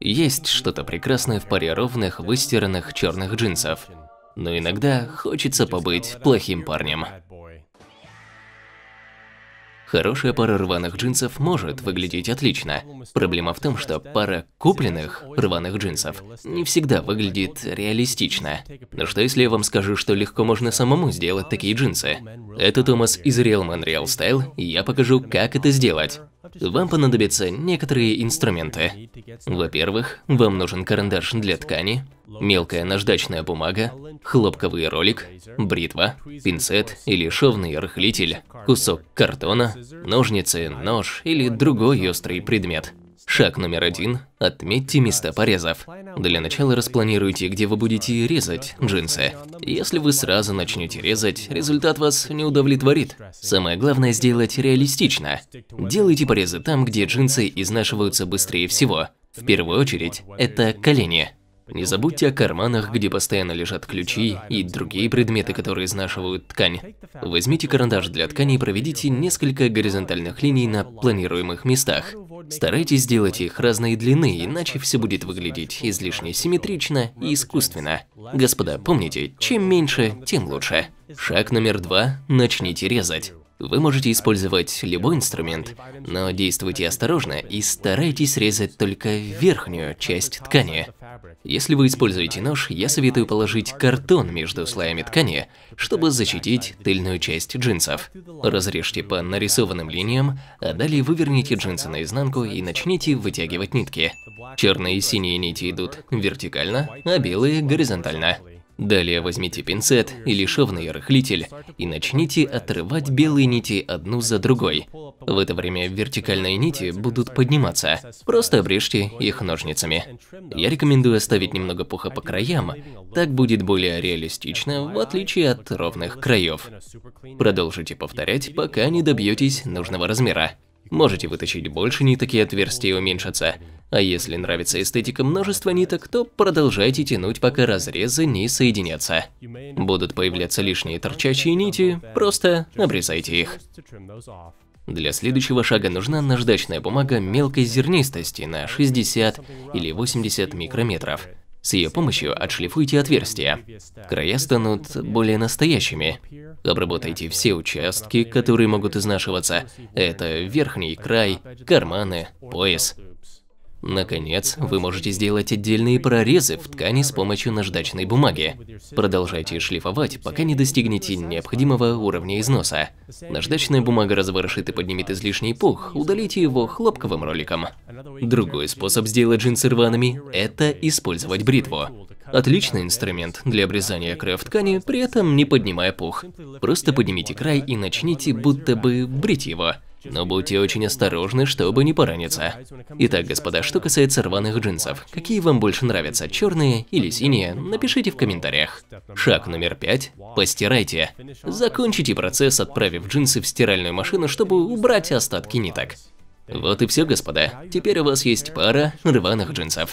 Есть что-то прекрасное в паре ровных, выстиранных черных джинсов. Но иногда хочется побыть плохим парнем. Хорошая пара рваных джинсов может выглядеть отлично. Проблема в том, что пара купленных рваных джинсов не всегда выглядит реалистично. Но что если я вам скажу, что легко можно самому сделать такие джинсы? Это Томас из Real Man Real Style, и я покажу, как это сделать. Вам понадобятся некоторые инструменты. Во-первых, вам нужен карандаш для ткани, мелкая наждачная бумага, хлопковый ролик, бритва, пинцет или шовный рыхлитель, кусок картона, ножницы, нож или другой острый предмет. Шаг номер один – отметьте места порезов. Для начала распланируйте, где вы будете резать джинсы. Если вы сразу начнете резать, результат вас не удовлетворит. Самое главное сделать реалистично. Делайте порезы там, где джинсы изнашиваются быстрее всего. В первую очередь, это колени. Не забудьте о карманах, где постоянно лежат ключи и другие предметы, которые изнашивают ткань. Возьмите карандаш для ткани и проведите несколько горизонтальных линий на планируемых местах. Старайтесь сделать их разной длины, иначе все будет выглядеть излишне симметрично и искусственно. Господа, помните, чем меньше, тем лучше. Шаг номер два – начните резать. Вы можете использовать любой инструмент, но действуйте осторожно и старайтесь резать только верхнюю часть ткани. Если вы используете нож, я советую положить картон между слоями ткани, чтобы защитить тыльную часть джинсов. Разрежьте по нарисованным линиям, а далее выверните джинсы наизнанку и начните вытягивать нитки. Черные и синие нити идут вертикально, а белые – горизонтально. Далее возьмите пинцет или шовный рыхлитель и начните отрывать белые нити одну за другой. В это время вертикальные нити будут подниматься. Просто обрежьте их ножницами. Я рекомендую оставить немного пуха по краям, так будет более реалистично, в отличие от ровных краев. Продолжите повторять, пока не добьетесь нужного размера. Можете вытащить больше ниток и отверстия уменьшатся. А если нравится эстетика множества ниток, то продолжайте тянуть, пока разрезы не соединятся. Будут появляться лишние торчащие нити, просто обрезайте их. Для следующего шага нужна наждачная бумага мелкой зернистости на 60 или 80 микрометров. С ее помощью отшлифуйте отверстия. Края станут более настоящими. Обработайте все участки, которые могут изнашиваться. Это верхний край, карманы, пояс. Наконец, вы можете сделать отдельные прорезы в ткани с помощью наждачной бумаги. Продолжайте шлифовать, пока не достигнете необходимого уровня износа. Наждачная бумага разворошит и поднимет излишний пух, удалите его хлопковым роликом. Другой способ сделать джинсы рваными – это использовать бритву. Отличный инструмент для обрезания краев ткани, при этом не поднимая пух. Просто поднимите край и начните будто бы брить его. Но будьте очень осторожны, чтобы не пораниться. Итак, господа, что касается рваных джинсов, какие вам больше нравятся, черные или синие, напишите в комментариях. Шаг номер пять. Постирайте. Закончите процесс, отправив джинсы в стиральную машину, чтобы убрать остатки ниток. Вот и все, господа. Теперь у вас есть пара рваных джинсов.